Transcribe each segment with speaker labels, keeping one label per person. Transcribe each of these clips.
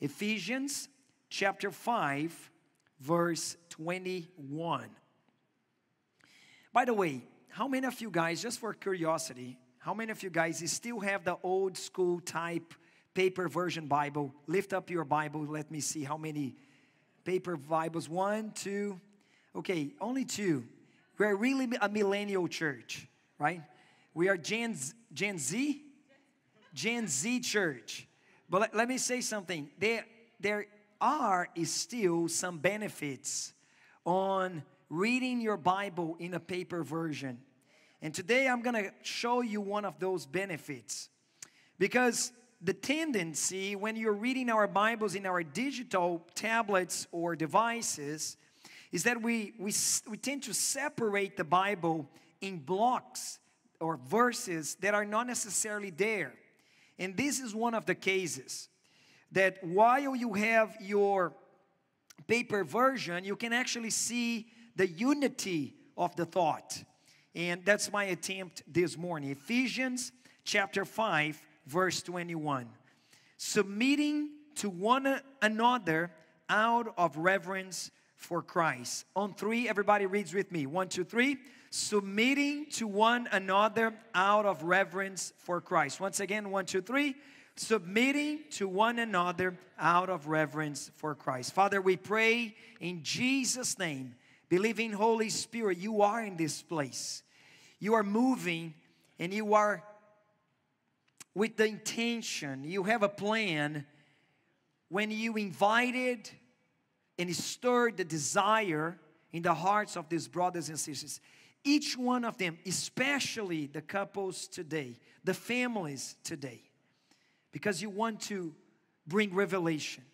Speaker 1: Ephesians chapter 5, verse 21. By the way, how many of you guys, just for curiosity, how many of you guys still have the old school type paper version Bible? Lift up your Bible, let me see how many paper Bibles. One, two, okay, only two. We're really a millennial church, right? We are Gen, Z, Gen Z, church. But let, let me say something. There, there are still some benefits on reading your Bible in a paper version. And today I'm going to show you one of those benefits. Because the tendency when you're reading our Bibles in our digital tablets or devices is that we, we, we tend to separate the Bible in blocks or verses that are not necessarily there. And this is one of the cases that while you have your paper version, you can actually see the unity of the thought. And that's my attempt this morning. Ephesians chapter 5, verse 21. Submitting to one another out of reverence for Christ. On three, everybody reads with me. One, two, three. Submitting to one another out of reverence for Christ. Once again, one, two, three submitting to one another out of reverence for Christ. Father, we pray in Jesus' name, believing Holy Spirit, you are in this place. You are moving and you are with the intention, you have a plan when you invited and stirred the desire in the hearts of these brothers and sisters. Each one of them, especially the couples today, the families today, because you want to bring revelation.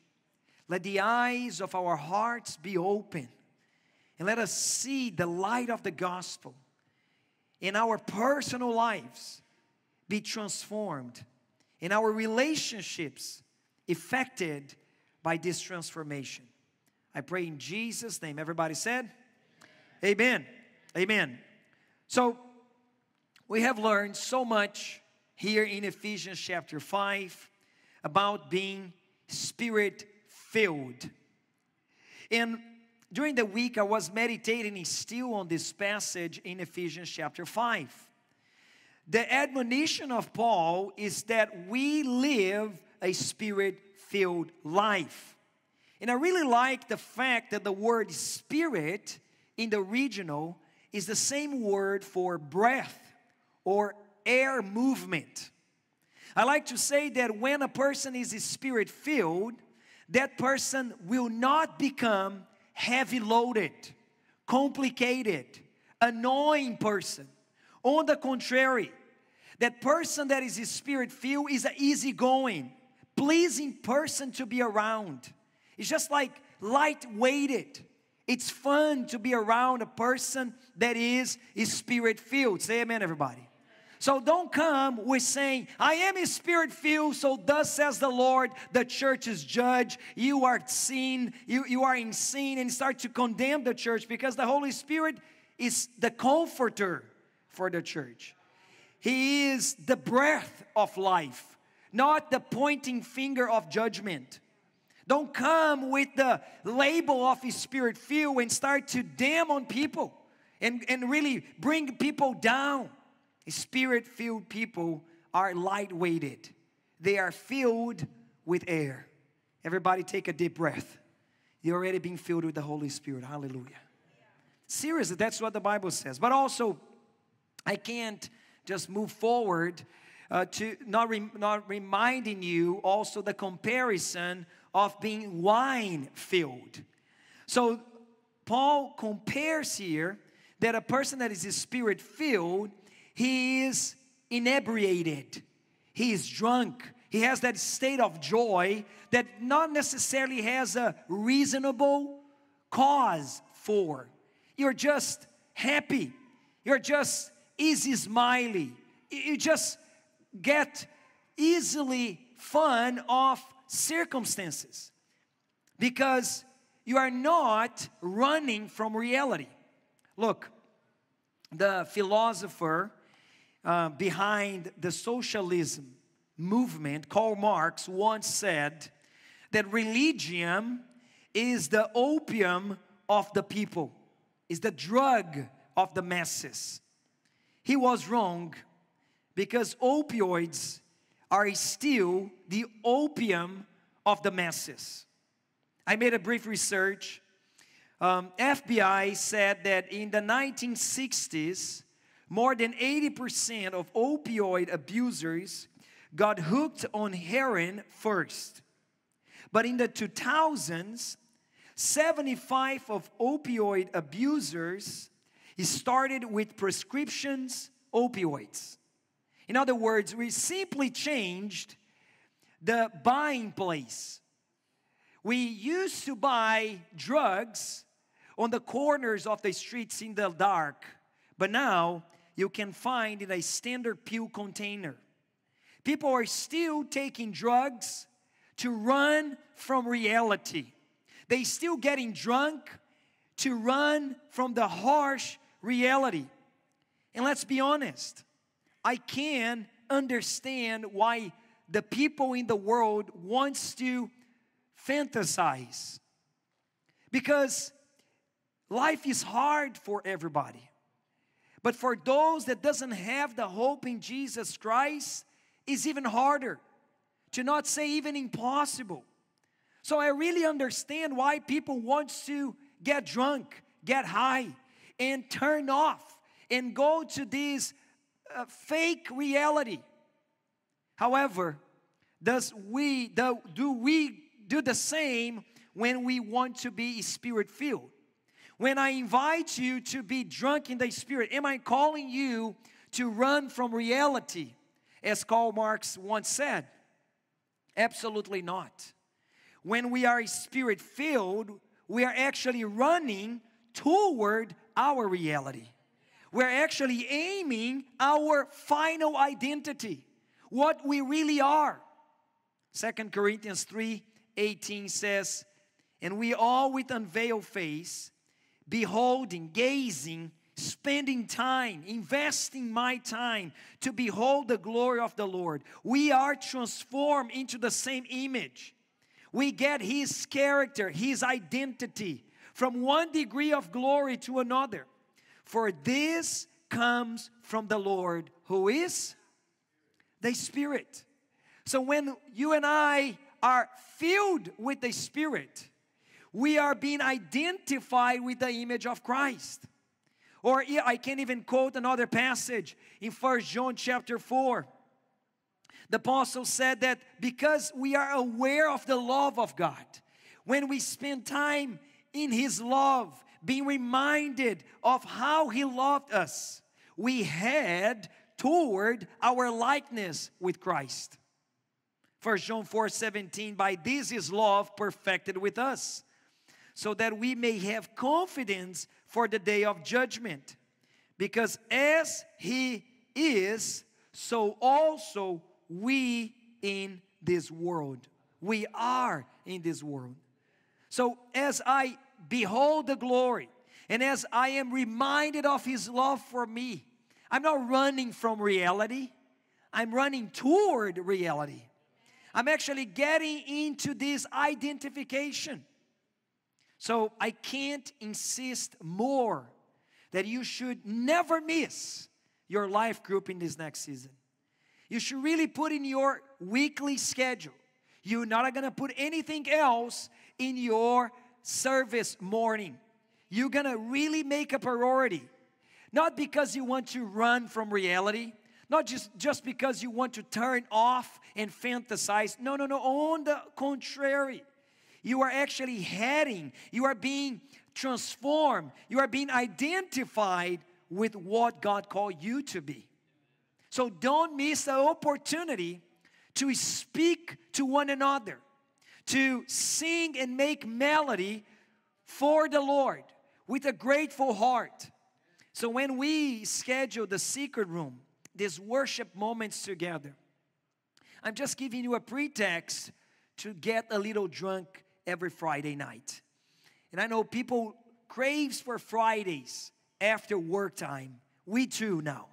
Speaker 1: Let the eyes of our hearts be open and let us see the light of the gospel in our personal lives be transformed, in our relationships affected by this transformation. I pray in Jesus' name. Everybody said, Amen. Amen. So, we have learned so much here in Ephesians chapter 5 about being spirit filled. And during the week, I was meditating still on this passage in Ephesians chapter 5. The admonition of Paul is that we live a spirit filled life. And I really like the fact that the word spirit in the original is the same word for breath or air movement. I like to say that when a person is spirit filled, that person will not become heavy loaded, complicated, annoying person. On the contrary, that person that is spirit filled is an easygoing, pleasing person to be around. It's just like light weighted. It's fun to be around a person that is, is spirit filled. Say amen, everybody. So don't come with saying, I am a spirit filled, so thus says the Lord, the church is judge. You are seen, you, you are in sin, and start to condemn the church because the Holy Spirit is the comforter for the church. He is the breath of life, not the pointing finger of judgment. Don't come with the label of his spirit filled and start to damn on people and, and really bring people down. Spirit filled people are light-weighted. They are filled with air. Everybody take a deep breath. You're already being filled with the Holy Spirit. Hallelujah. Seriously, that's what the Bible says. But also, I can't just move forward uh, to not, re- not reminding you also the comparison of being wine filled. So, Paul compares here that a person that is spirit filled he is inebriated, he is drunk. He has that state of joy that not necessarily has a reasonable cause for. You're just happy. You're just easy smiley. You just get easily fun of circumstances because you are not running from reality. Look, the philosopher uh, behind the socialism movement, Karl Marx, once said that religion is the opium of the people, is the drug of the masses. He was wrong because opioids are still the opium of the masses. I made a brief research. Um, FBI said that in the 1960s, more than 80% of opioid abusers got hooked on heroin first. But in the 2000s, 75 of opioid abusers started with prescriptions opioids. In other words, we simply changed the buying place. We used to buy drugs on the corners of the streets in the dark, but now you can find in a standard pill container. People are still taking drugs to run from reality. They still getting drunk to run from the harsh reality. And let's be honest, I can understand why the people in the world wants to fantasize. Because life is hard for everybody. But for those that doesn't have the hope in Jesus Christ, is even harder. To not say even impossible. So I really understand why people want to get drunk, get high, and turn off and go to this uh, fake reality. However, does we do, do we do the same when we want to be spirit filled? When I invite you to be drunk in the Spirit, am I calling you to run from reality, as Karl Marx once said? Absolutely not. When we are Spirit filled, we are actually running toward our reality. We're actually aiming our final identity, what we really are. Second Corinthians 3 18 says, And we all with unveiled face beholding, gazing, spending time, investing my time to behold the glory of the Lord. We are transformed into the same image. We get His character, His identity from one degree of glory to another. For this comes from the Lord, who is the Spirit. So when you and I are filled with the Spirit, we are being identified with the image of Christ. Or I can even quote another passage in First John chapter 4. The apostle said that because we are aware of the love of God, when we spend time in His love, being reminded of how He loved us, we head toward our likeness with Christ. First John 4 17, by this is love perfected with us so that we may have confidence for the day of judgment. Because as He is, so also we in this world. We are in this world. So as I behold the glory, and as I am reminded of His love for me, I'm not running from reality, I'm running toward reality. I'm actually getting into this identification. So I can't insist more that you should never miss your life group in this next season. You should really put in your weekly schedule. You're not gonna put anything else in your service morning. You're gonna really make a priority. Not because you want to run from reality, not just, just because you want to turn off and fantasize. No, no, no. On the contrary, you are actually heading, you are being transformed, you are being identified with what God called you to be. So don't miss the opportunity to speak to one another, to sing and make melody for the Lord with a grateful heart. So when we schedule the secret room, these worship moments together, I'm just giving you a pretext to get a little drunk every Friday night. And I know people craves for Fridays after work time. We too now.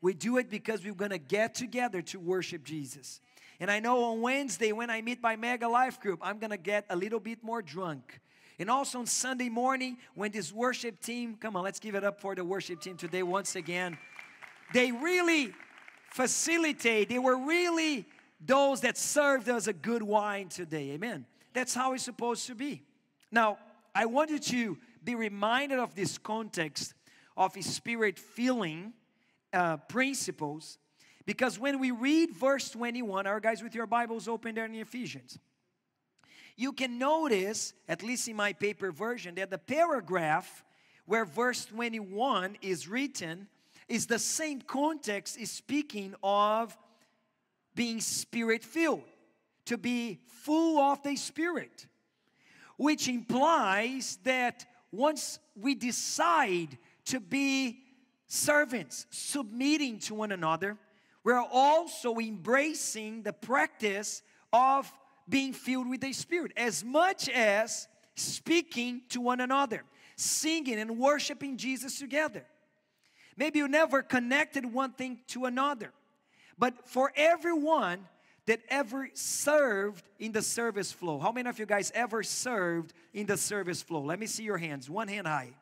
Speaker 1: We do it because we're going to get together to worship Jesus. And I know on Wednesday when I meet my mega life group, I'm gonna get a little bit more drunk. And also on Sunday morning, when this worship team, come on, let's give it up for the worship team today once again. They really facilitate, they were really those that served us a good wine today. Amen. That's how it's supposed to be. Now, I want you to be reminded of this context of spirit filling uh, principles because when we read verse 21, our guys with your Bibles open there in Ephesians, you can notice, at least in my paper version, that the paragraph where verse 21 is written is the same context is speaking of being spirit filled, to be full of the spirit, which implies that once we decide to be servants, submitting to one another, we're also embracing the practice of being filled with the Spirit as much as speaking to one another, singing and worshiping Jesus together. Maybe you never connected one thing to another, but for everyone that ever served in the service flow, how many of you guys ever served in the service flow? Let me see your hands, one hand high.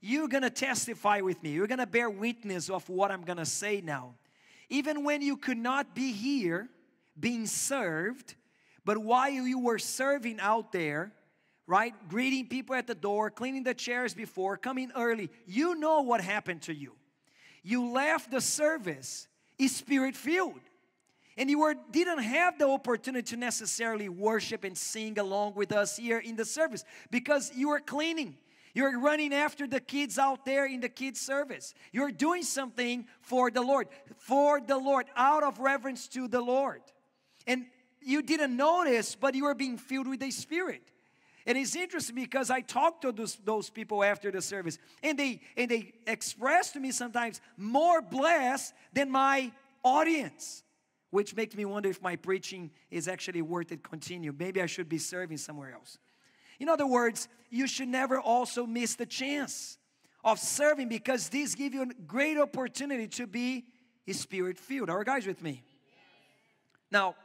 Speaker 1: You're gonna testify with me, you're gonna bear witness of what I'm gonna say now even when you could not be here being served, but while you were serving out there, right, greeting people at the door, cleaning the chairs before, coming early, you know what happened to you. You left the service spirit filled. And you were, didn't have the opportunity to necessarily worship and sing along with us here in the service because you were cleaning, you're running after the kids out there in the kids' service. You're doing something for the Lord, for the Lord, out of reverence to the Lord. And you didn't notice, but you were being filled with the Spirit. And it's interesting because I talked to those, those people after the service, and they and they expressed to me sometimes more blessed than my audience, which makes me wonder if my preaching is actually worth it. Continue. Maybe I should be serving somewhere else. In other words, you should never also miss the chance of serving because these give you a great opportunity to be spirit filled. Are guys with me? Now,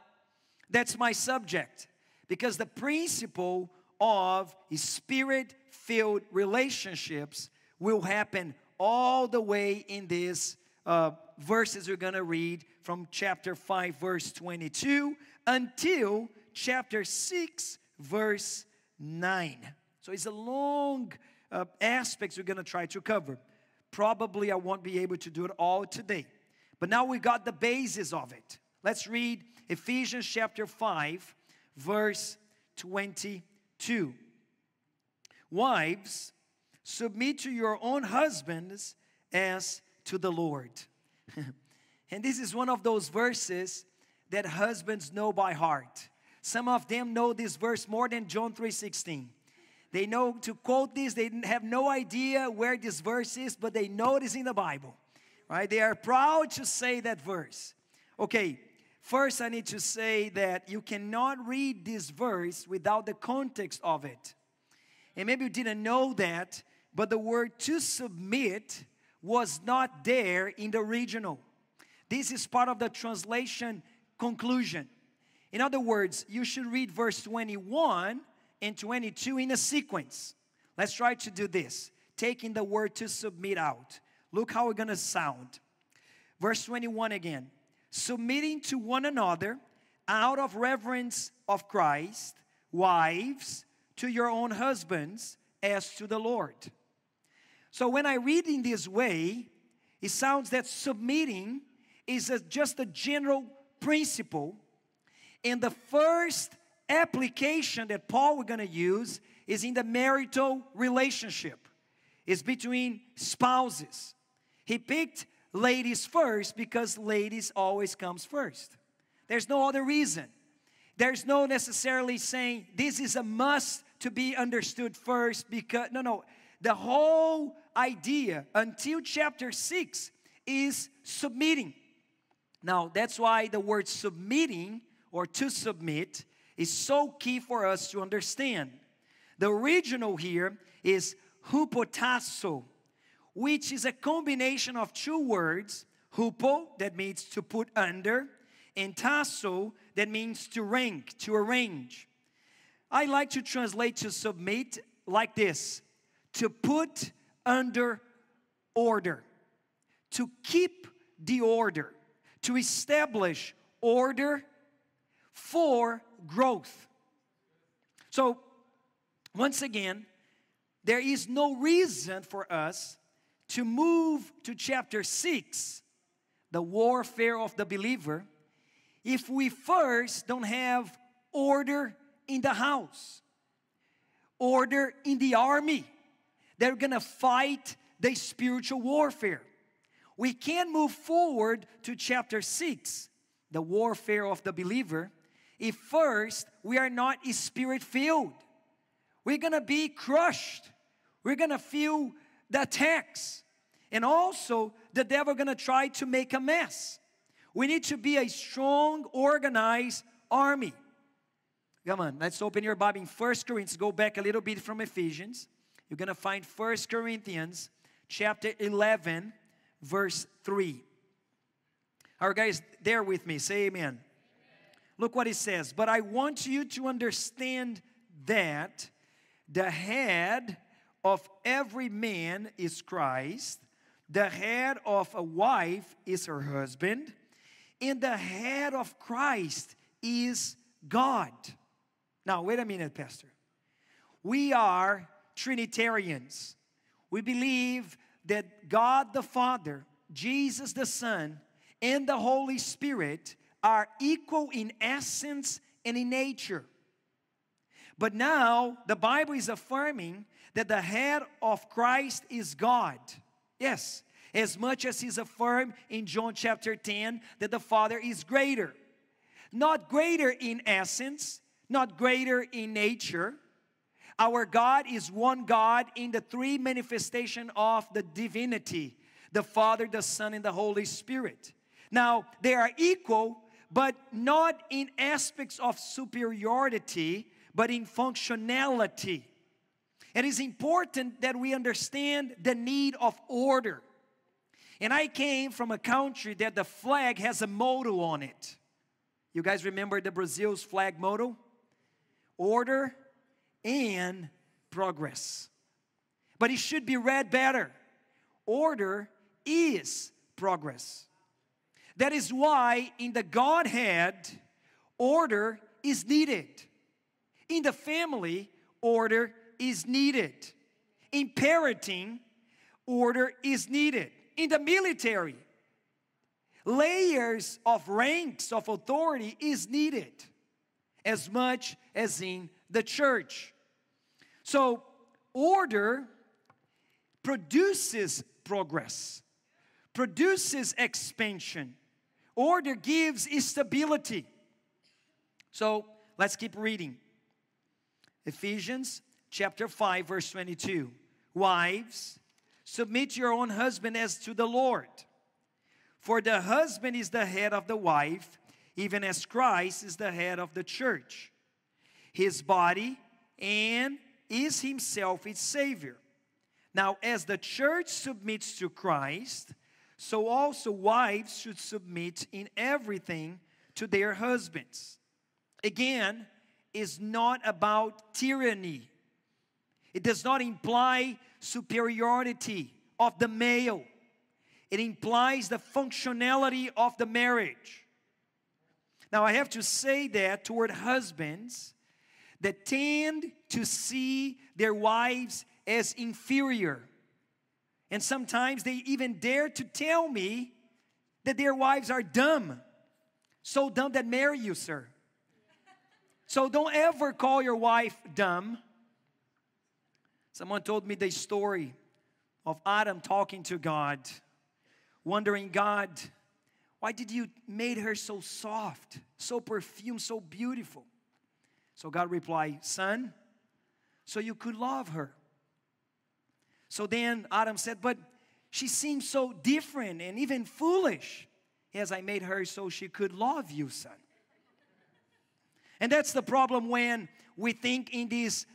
Speaker 1: that's my subject because the principle of spirit filled relationships will happen all the way in these uh, verses we're going to read from chapter 5, verse 22 until chapter 6, verse 9. So it's a long uh, aspects we're going to try to cover. Probably I won't be able to do it all today. But now we got the basis of it. Let's read Ephesians chapter 5, verse 22. Wives, submit to your own husbands as to the Lord. and this is one of those verses that husbands know by heart. Some of them know this verse more than John 3:16. They know to quote this, they have no idea where this verse is, but they know it is in the Bible. Right? They are proud to say that verse. Okay, first I need to say that you cannot read this verse without the context of it. And maybe you didn't know that, but the word to submit was not there in the original. This is part of the translation conclusion. In other words, you should read verse 21 and 22 in a sequence. Let's try to do this, taking the word to submit out. Look how we're going to sound. Verse 21 again. Submitting to one another out of reverence of Christ, wives, to your own husbands as to the Lord. So when I read in this way, it sounds that submitting is a, just a general principle and the first application that Paul we're going to use is in the marital relationship. It's between spouses. He picked ladies first because ladies always comes first. There's no other reason. There's no necessarily saying this is a must to be understood first because no no the whole idea until chapter 6 is submitting. Now that's why the word submitting or to submit is so key for us to understand. The original here is hupotasso, which is a combination of two words, hupo, that means to put under, and tasso, that means to rank, to arrange. I like to translate to submit like this to put under order, to keep the order, to establish order for growth. So, once again, there is no reason for us to move to chapter 6, the warfare of the believer, if we first don't have order in the house, order in the army. They're gonna fight the spiritual warfare. We can't move forward to chapter 6, the warfare of the believer, if first we are not spirit filled. We're gonna be crushed. We're gonna feel the attacks. And also, the devil gonna try to make a mess. We need to be a strong, organized army. Come on, let's open your Bible in First Corinthians. Go back a little bit from Ephesians. You're gonna find First Corinthians chapter 11, verse 3. All right, guys, there with me. Say amen. Look what he says. But I want you to understand that the head of every man is Christ, the head of a wife is her husband, and the head of Christ is God. Now, wait a minute, Pastor. We are Trinitarians. We believe that God the Father, Jesus the Son, and the Holy Spirit are equal in essence and in nature. But now the Bible is affirming that the head of Christ is God. Yes, as much as he's affirmed in John chapter 10 that the Father is greater. Not greater in essence, not greater in nature. Our God is one God in the three manifestation of the divinity the Father, the Son, and the Holy Spirit. Now, they are equal, but not in aspects of superiority, but in functionality. It is important that we understand the need of order. And I came from a country that the flag has a motto on it. You guys remember the Brazil's flag motto? Order and progress. But it should be read better. Order is progress. That is why in the Godhead, order is needed. In the family, order is needed. In parenting, order is needed. In the military, layers of ranks of authority is needed as much as in the church. So, order produces progress, produces expansion. Order gives stability. So, let's keep reading. Ephesians chapter 5, verse 22. Wives, submit your own husband as to the Lord. For the husband is the head of the wife, even as Christ is the head of the church, his body, and is himself its Savior. Now, as the church submits to Christ, so also wives should submit in everything to their husbands. Again, is not about tyranny. It does not imply superiority of the male. It implies the functionality of the marriage. Now, I have to say that toward husbands that tend to see their wives as inferior. And sometimes they even dare to tell me that their wives are dumb. So dumb that marry you, sir. So don't ever call your wife dumb. Someone told me the story of Adam talking to God, wondering, God, why did you made her so soft, so perfumed, so beautiful? So God replied, Son, so you could love her. So then Adam said, But she seems so different and even foolish. As I made her so she could love you, son. And that's the problem when we think in this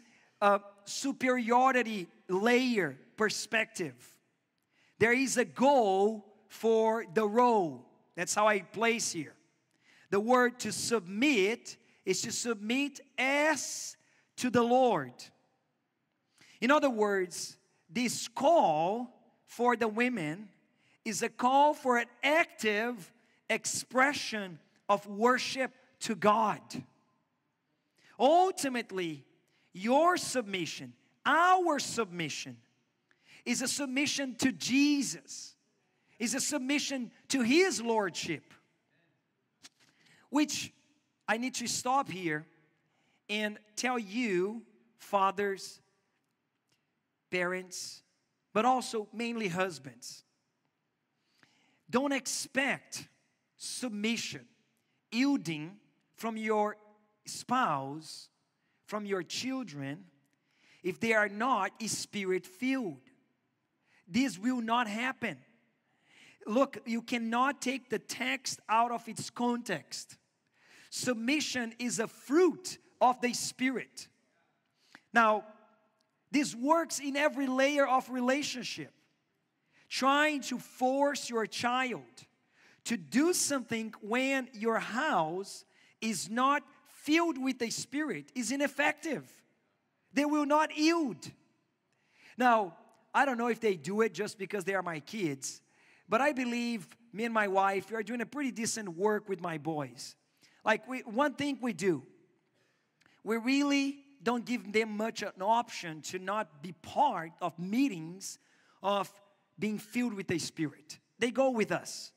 Speaker 1: uh, superiority layer perspective. There is a goal for the role. That's how I place here. The word to submit is to submit as to the Lord. In other words, this call for the women is a call for an active expression of worship to God. Ultimately, your submission, our submission, is a submission to Jesus, is a submission to His Lordship. Which I need to stop here and tell you, fathers, parents, but also mainly husbands. Don't expect submission, yielding from your spouse, from your children, if they are not spirit filled. This will not happen. Look, you cannot take the text out of its context. Submission is a fruit of the Spirit. Now, this works in every layer of relationship. Trying to force your child to do something when your house is not filled with the Spirit is ineffective. They will not yield. Now, I don't know if they do it just because they are my kids, but I believe me and my wife we are doing a pretty decent work with my boys. Like we, one thing we do, we really don't give them much an option to not be part of meetings of being filled with the Spirit. They go with us.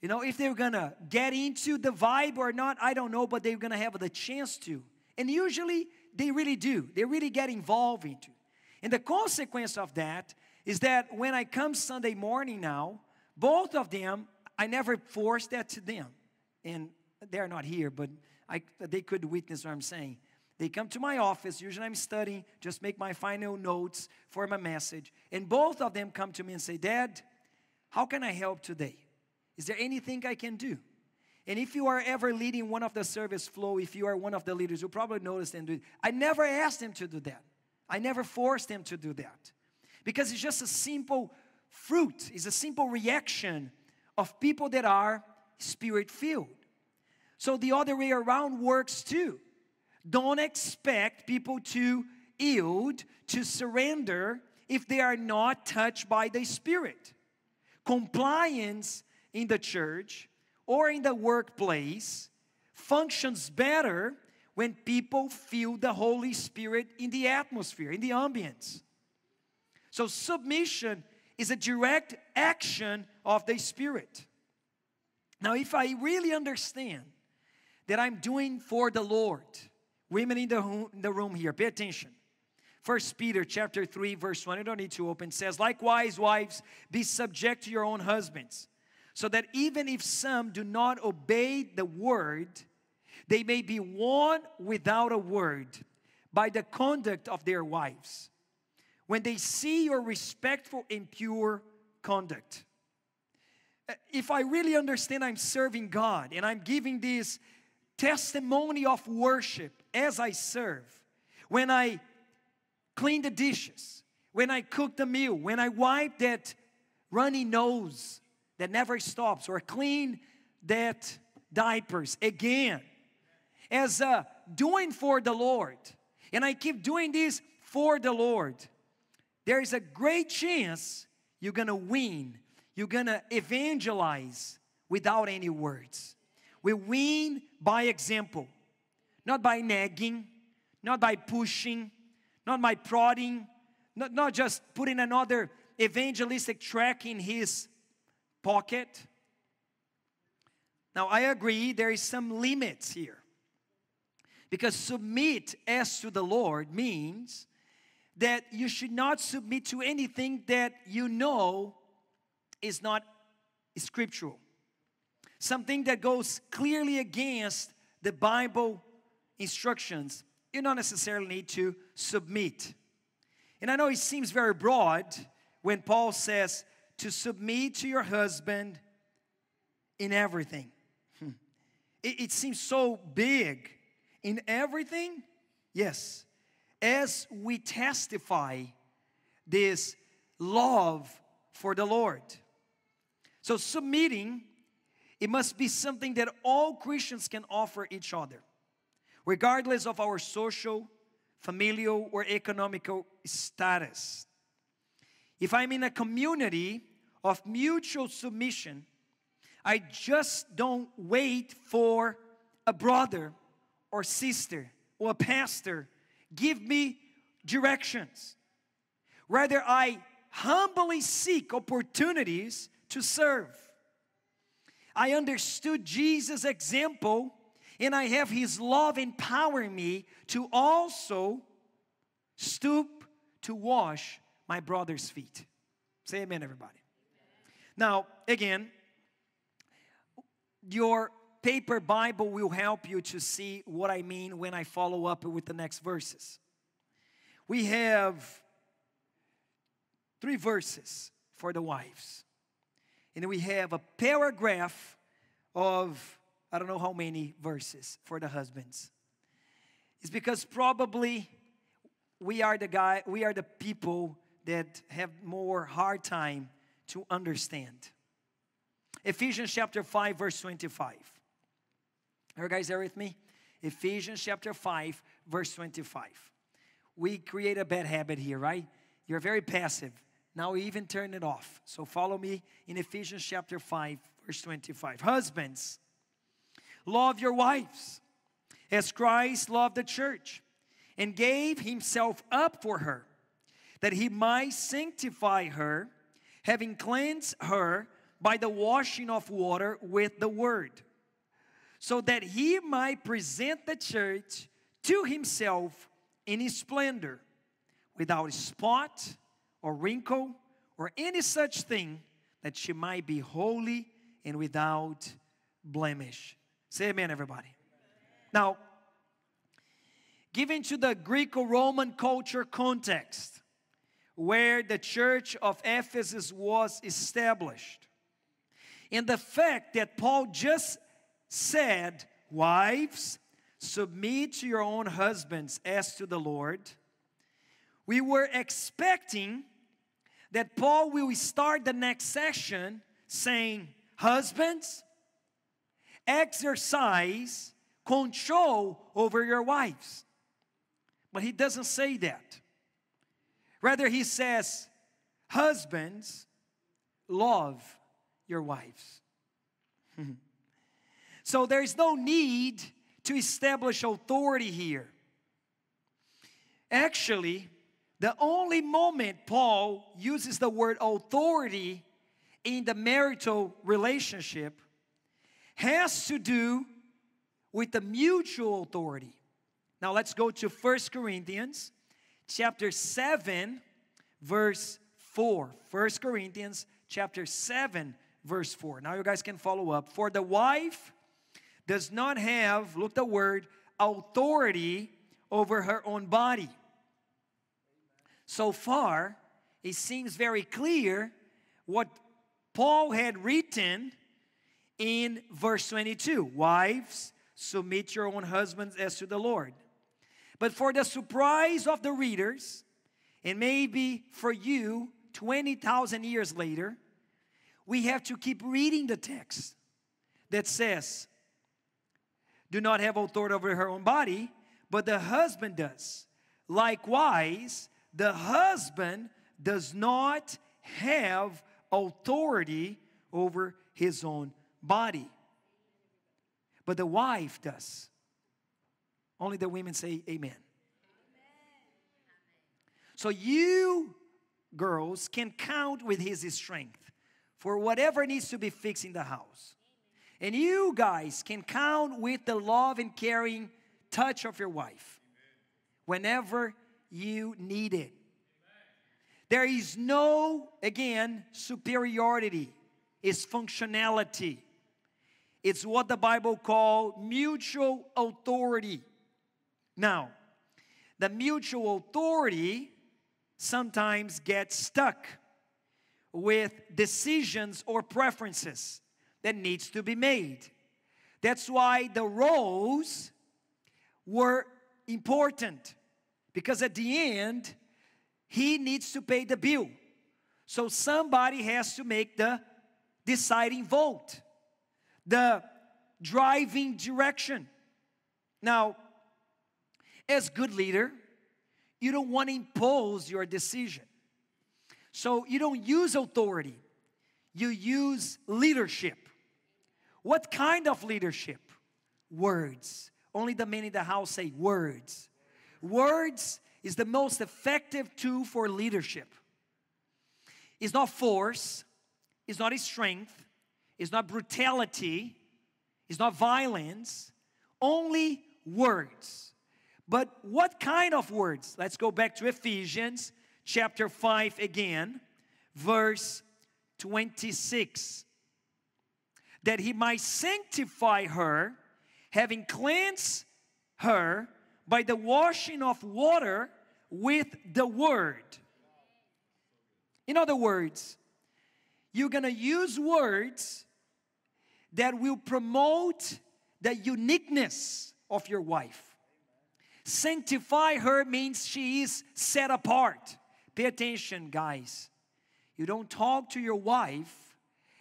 Speaker 1: You know, if they're gonna get into the vibe or not, I don't know, but they're gonna have the chance to. And usually they really do. They really get involved into. And the consequence of that is that when I come Sunday morning now, both of them, I never force that to them. And they're not here, but I, they could witness what I'm saying. They come to my office, usually I'm studying, just make my final notes for my message. And both of them come to me and say, Dad, how can I help today? Is there anything I can do? And if you are ever leading one of the service flow, if you are one of the leaders, you'll probably notice them do it. I never asked them to do that. I never forced them to do that. Because it's just a simple fruit, it's a simple reaction of people that are spirit filled. So the other way around works too. Don't expect people to yield, to surrender, if they are not touched by the Spirit. Compliance in the church or in the workplace functions better when people feel the Holy Spirit in the atmosphere, in the ambience. So, submission is a direct action of the Spirit. Now, if I really understand that I'm doing for the Lord, Women in the, in the room here, pay attention. First Peter chapter 3, verse 1. You don't need to open, says, Likewise, wives, be subject to your own husbands, so that even if some do not obey the word, they may be won without a word by the conduct of their wives. When they see your respectful and pure conduct. Uh, if I really understand I'm serving God and I'm giving this testimony of worship as I serve, when I clean the dishes, when I cook the meal, when I wipe that runny nose that never stops, or clean that diapers again, as uh, doing for the Lord, and I keep doing this for the Lord, there is a great chance you're gonna win, you're gonna evangelize without any words. We win by example, not by nagging, not by pushing, not by prodding, not, not just putting another evangelistic track in his pocket. Now, I agree there is some limits here. Because submit as to the Lord means that you should not submit to anything that you know is not scriptural something that goes clearly against the Bible instructions, you don't necessarily need to submit. And I know it seems very broad when Paul says to submit to your husband in everything. Hmm. It, it seems so big. In everything? Yes. As we testify this love for the Lord. So, submitting it must be something that all Christians can offer each other, regardless of our social, familial, or economical status. If I'm in a community of mutual submission, I just don't wait for a brother or sister or a pastor give me directions. Rather, I humbly seek opportunities to serve. I understood Jesus' example and I have his love empowering me to also stoop to wash my brother's feet. Say amen, everybody. Now, again, your paper Bible will help you to see what I mean when I follow up with the next verses. We have three verses for the wives, and we have a paragraph of I don't know how many verses for the husbands. It's because probably we are the guy, we are the people that have more hard time to understand. Ephesians chapter 5, verse 25. Are you guys there with me? Ephesians chapter 5, verse 25. We create a bad habit here, right? You're very passive. Now we even turn it off. So follow me in Ephesians chapter 5, verse 25. Husbands, love your wives as Christ loved the church and gave himself up for her, that he might sanctify her, having cleansed her by the washing of water with the word so that he might present the church to himself in his splendor, without spot or wrinkle or any such thing, that she might be holy and without blemish. Say amen, everybody. Now, given to the Greco Roman culture context, where the church of Ephesus was established, and the fact that Paul just said, Wives, submit to your own husbands as to the Lord. We were expecting that Paul will start the next session saying, Husbands, exercise control over your wives. But he doesn't say that. Rather, he says, Husbands, love your wives. So there's no need to establish authority here. Actually, the only moment Paul uses the word authority in the marital relationship has to do with the mutual authority. Now let's go to First Corinthians chapter 7 verse 4. 1 Corinthians chapter 7 verse 4. Now you guys can follow up. For the wife does not have, look the word, authority over her own body. So far, it seems very clear what Paul had written in verse 22 Wives, submit your own husbands as to the Lord. But for the surprise of the readers, and maybe for you 20,000 years later, we have to keep reading the text that says, do not have authority over her own body, but the husband does. Likewise, the husband does not have authority over his own body, but the wife does. Only the women say amen. amen. So you girls can count with his strength for whatever needs to be fixed in the house. And you guys can count with the love and caring touch of your wife whenever you need it. There is no, again, superiority, it's functionality. It's what the Bible calls mutual authority. Now, the mutual authority sometimes gets stuck with decisions or preferences that needs to be made. That's why the roles were important because at the end, he needs to pay the bill. So somebody has to make the deciding vote. The driving direction. Now, as good leader, you don't want to impose your decision. So you don't use authority. You use leadership. What kind of leadership? Words. Only the men in the house say words. Words is the most effective tool for leadership. It's not force, it's not a strength, it's not brutality, it's not violence, only words. But what kind of words? Let's go back to Ephesians chapter 5 again, verse 26. That he might sanctify her, having cleansed her by the washing of water with the word. In other words, you're gonna use words that will promote the uniqueness of your wife. Sanctify her means she is set apart. Pay attention, guys. You don't talk to your wife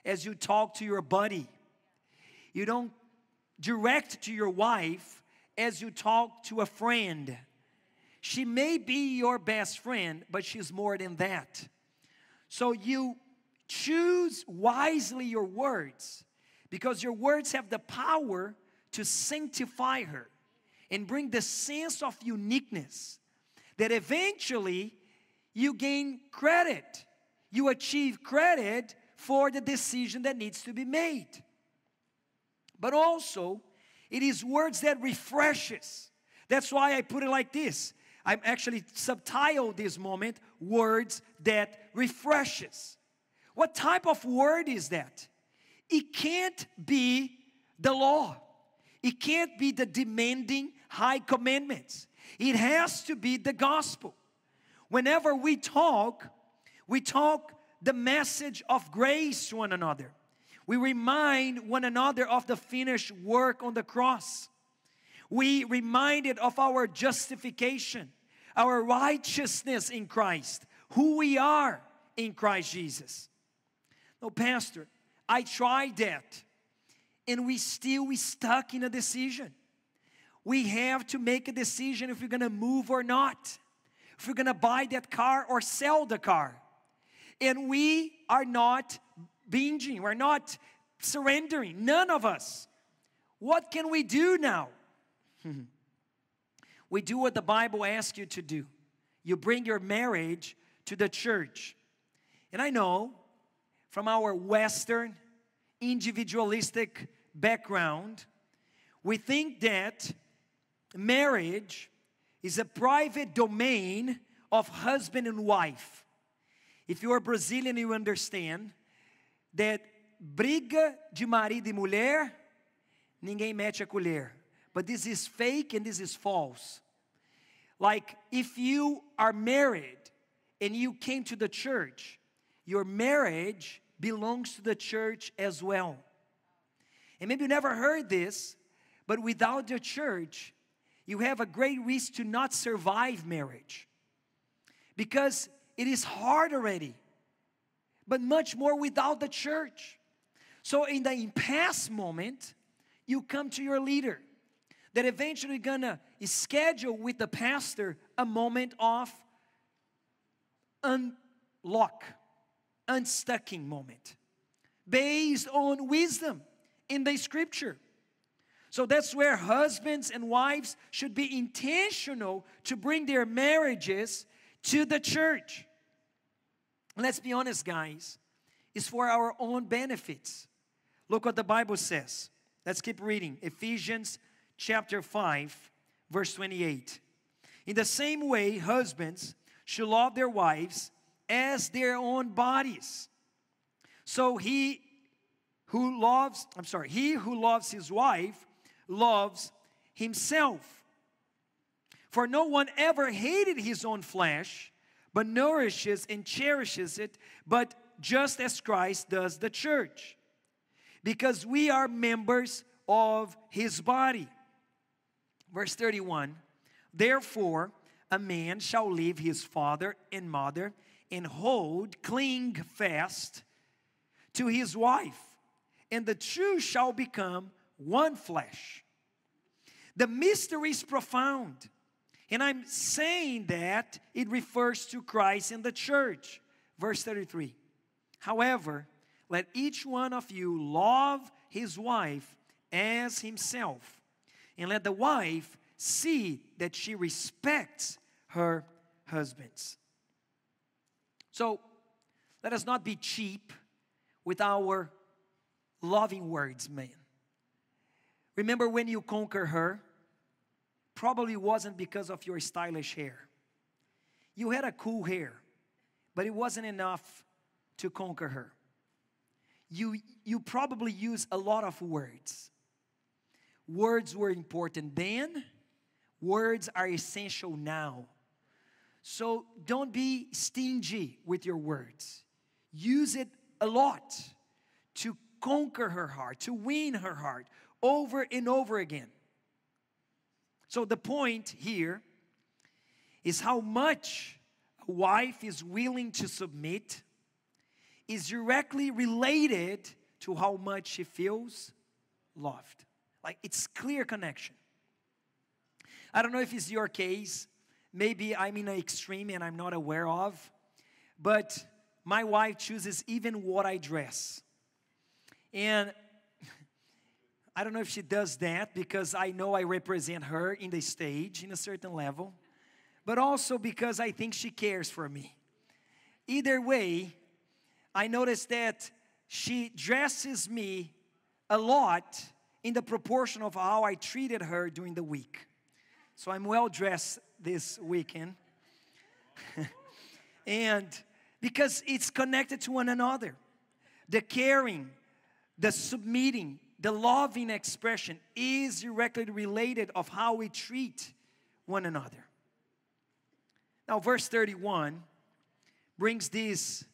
Speaker 1: as you talk to your buddy. You don't direct to your wife as you talk to a friend. She may be your best friend, but she's more than that. So you choose wisely your words because your words have the power to sanctify her and bring the sense of uniqueness that eventually you gain credit. You achieve credit for the decision that needs to be made. But also, it is words that refreshes. That's why I put it like this. I'm actually subtitled this moment, words that refreshes. What type of word is that? It can't be the law. It can't be the demanding high commandments. It has to be the gospel. Whenever we talk, we talk the message of grace to one another. We remind one another of the finished work on the cross. We reminded of our justification, our righteousness in Christ, who we are in Christ Jesus. No, Pastor, I tried that and we still we stuck in a decision. We have to make a decision if we're gonna move or not, if we're gonna buy that car or sell the car. And we are not binging, we're not surrendering, none of us. What can we do now? we do what the Bible asks you to do. You bring your marriage to the church. And I know from our Western individualistic background, we think that marriage is a private domain of husband and wife. If you are Brazilian, you understand that briga de marido e mulher, ninguém mete a colher. But this is fake and this is false. Like if you are married and you came to the church, your marriage belongs to the church as well. And maybe you never heard this, but without the church, you have a great risk to not survive marriage because it is hard already, but much more without the church. So, in the impasse moment, you come to your leader that eventually gonna schedule with the pastor a moment of unlock, unstucking moment based on wisdom in the scripture. So that's where husbands and wives should be intentional to bring their marriages to the church. Let's be honest, guys, it's for our own benefits. Look what the Bible says. Let's keep reading. Ephesians chapter 5, verse 28. In the same way, husbands should love their wives as their own bodies. So he who loves, I'm sorry, he who loves his wife loves himself. For no one ever hated his own flesh, but nourishes and cherishes it, but just as Christ does the church. Because we are members of his body. Verse 31 Therefore, a man shall leave his father and mother and hold, cling fast to his wife and the two shall become one flesh. The mystery is profound. And I'm saying that it refers to Christ and the church. Verse 33. However, let each one of you love his wife as himself, and let the wife see that she respects her husbands. So, let us not be cheap with our loving words, man. Remember when you conquer her? Probably wasn't because of your stylish hair. You had a cool hair, but it wasn't enough to conquer her. You, you probably use a lot of words. Words were important then, words are essential now. So don't be stingy with your words. Use it a lot to conquer her heart, to win her heart over and over again. So the point here is how much a wife is willing to submit is directly related to how much she feels loved. Like it's clear connection. I don't know if it's your case. Maybe I'm in an extreme and I'm not aware of, but my wife chooses even what I dress. And I don't know if she does that because I know I represent her in the stage in a certain level, but also because I think she cares for me. Either way, I notice that she dresses me a lot in the proportion of how I treated her during the week. So I'm well dressed this weekend. and because it's connected to one another. The caring, the submitting, the loving expression is directly related of how we treat one another. Now verse 31 brings this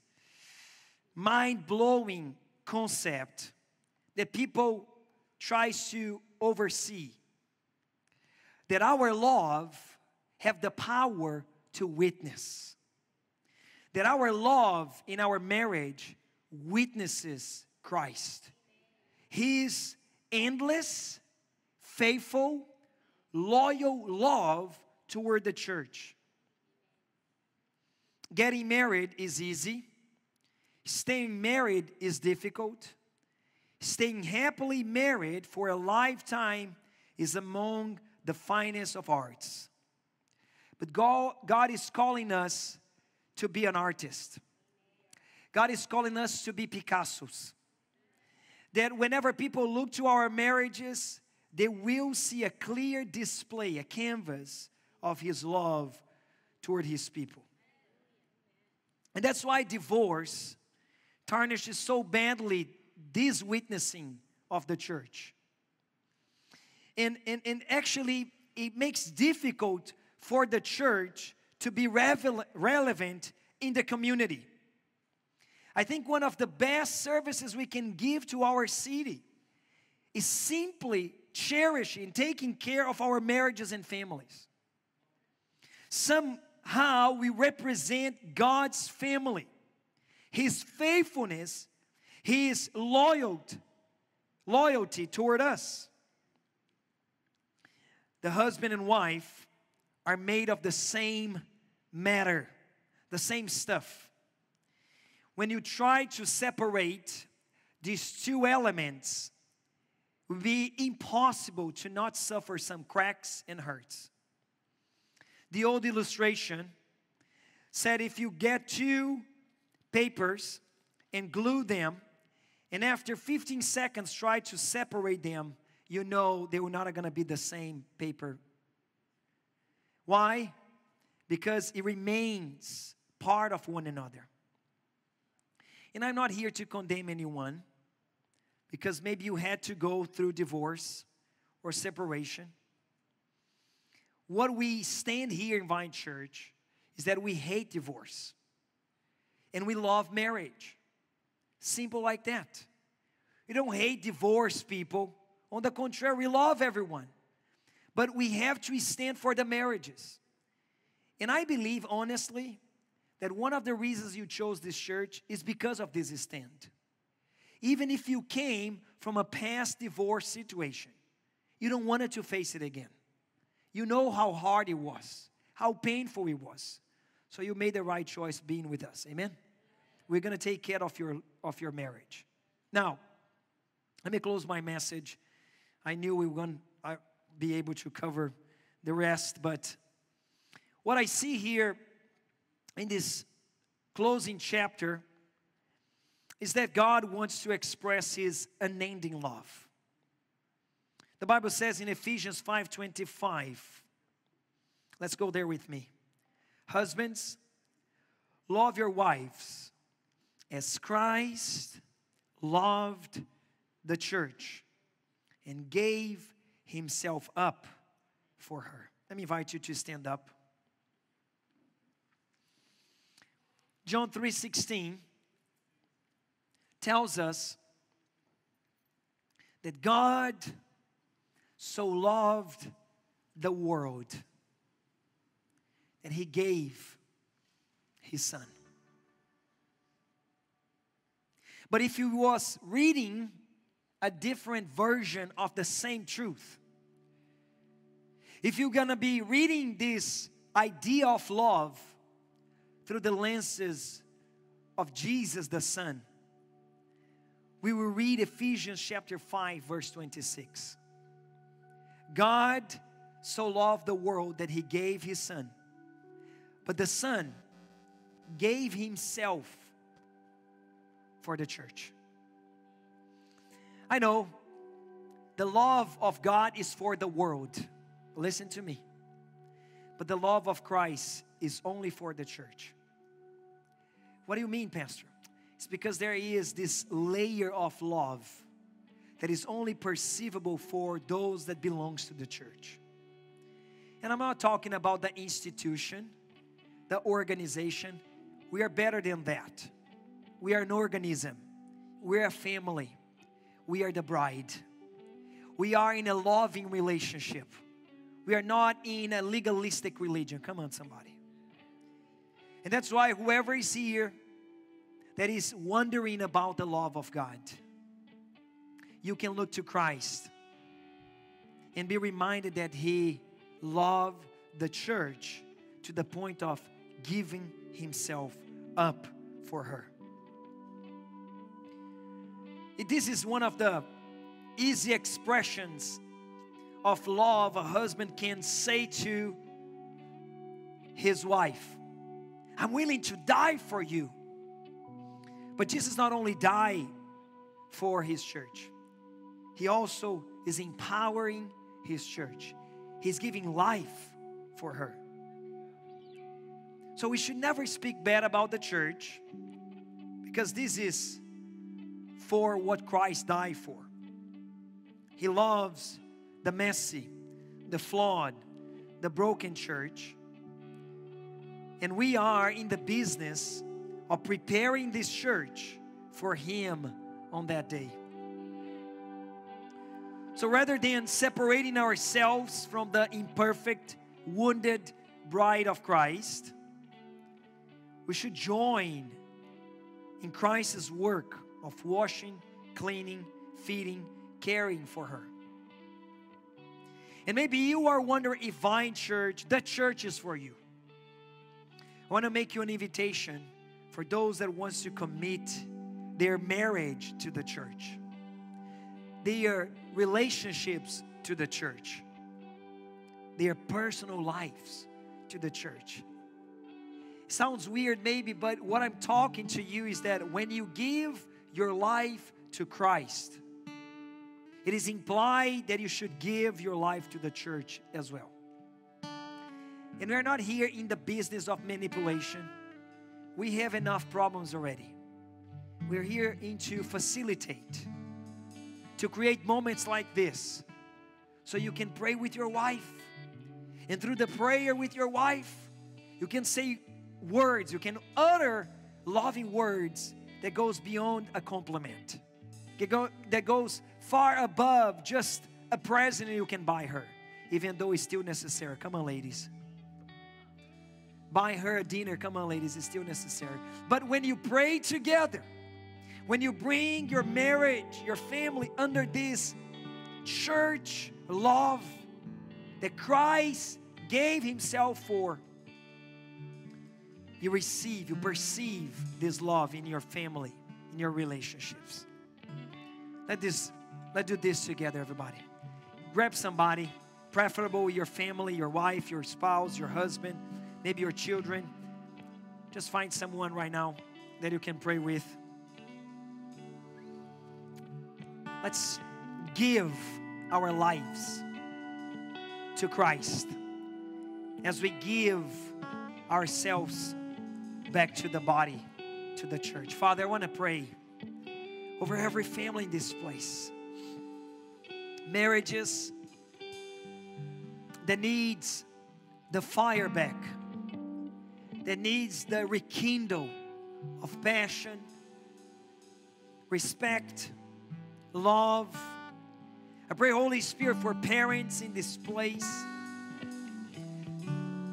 Speaker 1: mind-blowing concept that people tries to oversee that our love have the power to witness that our love in our marriage witnesses Christ his endless faithful loyal love toward the church getting married is easy Staying married is difficult. Staying happily married for a lifetime is among the finest of arts. But God, is calling us to be an artist. God is calling us to be Picassos. That whenever people look to our marriages, they will see a clear display, a canvas of His love toward His people. And that's why divorce tarnishes so badly this witnessing of the church. And, and, and actually, it makes difficult for the church to be revel- relevant in the community. I think one of the best services we can give to our city is simply cherishing, taking care of our marriages and families. Somehow we represent God's family. His faithfulness, His loyalty, loyalty toward us. The husband and wife are made of the same matter, the same stuff. When you try to separate these two elements, it would be impossible to not suffer some cracks and hurts. The old illustration said if you get two papers and glue them, and after 15 seconds try to separate them, you know they were not going to be the same paper. Why? Because it remains part of one another. And I'm not here to condemn anyone because maybe you had to go through divorce or separation. What we stand here in Vine Church is that we hate divorce and we love marriage. Simple like that. We don't hate divorce people. On the contrary, we love everyone. But we have to stand for the marriages. And I believe, honestly, that one of the reasons you chose this church is because of this stand. Even if you came from a past divorce situation, you don't want to face it again. You know how hard it was, how painful it was. So you made the right choice being with us. Amen. We're going to take care of your of your marriage. Now, let me close my message. I knew we were going be able to cover the rest, but what I see here in this closing chapter is that God wants to express his unending love. The Bible says in Ephesians 5:25. Let's go there with me. Husbands, love your wives as Christ loved the church and gave himself up for her. Let me invite you to stand up. John 3:16 tells us that God so loved the world that he gave his son. But if you was reading a different version of the same truth, if you're gonna be reading this idea of love through the lenses of Jesus the Son, we will read Ephesians chapter 5, verse 26. God so loved the world that he gave his son. But the son gave himself for the church. I know the love of God is for the world. Listen to me. But the love of Christ is only for the church. What do you mean, Pastor? It's because there is this layer of love that is only perceivable for those that belongs to the church. And I'm not talking about the institution, the organization. We are better than that. We are an organism. We're a family. We are the bride. We are in a loving relationship. We are not in a legalistic religion. Come on, somebody. And that's why whoever is here that is wondering about the love of God, you can look to Christ and be reminded that He loved the church to the point of giving Himself up for her. This is one of the easy expressions of love a husband can say to his wife I'm willing to die for you. But Jesus not only died for his church, he also is empowering His church. He's giving life for her. So we should never speak bad about the church because this is for what Christ died for. He loves the messy, the flawed, the broken church. And we are in the business of preparing this church for Him on that day. So rather than separating ourselves from the imperfect, wounded bride of Christ, we should join in Christ's work of washing, cleaning, feeding, caring for her. And maybe you are wondering if Vine Church, that church is for you. I want to make you an invitation for those that wants to commit their marriage to the church their relationships to the church, their personal lives to the church. Sounds weird, maybe, but what I'm talking to you is that when you give your life to Christ, it is implied that you should give your life to the church as well. And we're not here in the business of manipulation. We have enough problems already. We're here in to facilitate to create moments like this so you can pray with your wife. And through the prayer with your wife, you can say words, you can utter loving words that goes beyond a compliment. That goes far above just a present you can buy her, even though it's still necessary. Come on, ladies. Buy her a dinner. Come on, ladies, it's still necessary. But when you pray together, when you bring your marriage, your family under this church love that Christ gave Himself for, you receive, you perceive this love in your family, in your relationships. Let this, let's do this together, everybody. Grab somebody, preferable your family, your wife, your spouse, your husband, maybe your children. Just find someone right now that you can pray with. Let's give our lives to Christ as we give ourselves back to the body, to the church. Father, I want to pray over every family in this place. Marriages that needs the fire back, that needs the rekindle of passion, respect, love. I pray, Holy Spirit, for parents in this place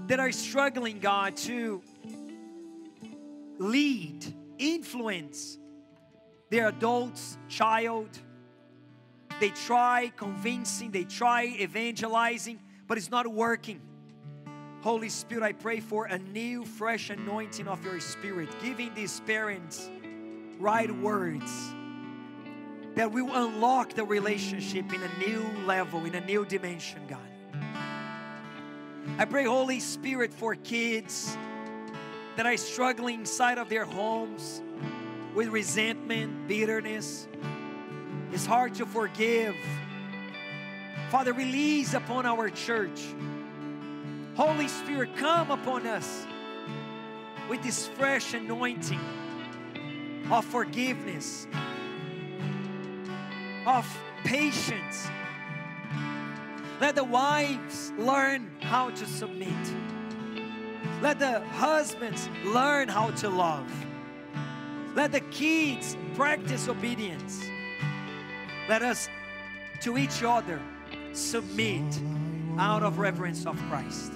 Speaker 1: that are struggling, God, to lead, influence their adults, child. They try convincing, they try evangelizing, but it's not working. Holy Spirit, I pray for a new, fresh anointing of your Spirit, giving these parents right words that will unlock the relationship in a new level, in a new dimension, God. I pray, Holy Spirit, for kids that are struggling inside of their homes with resentment, bitterness. It's hard to forgive. Father, release upon our church. Holy Spirit, come upon us with this fresh anointing of forgiveness, of patience. Let the wives learn how to submit. Let the husbands learn how to love. Let the kids practice obedience. Let us to each other submit out of reverence of Christ.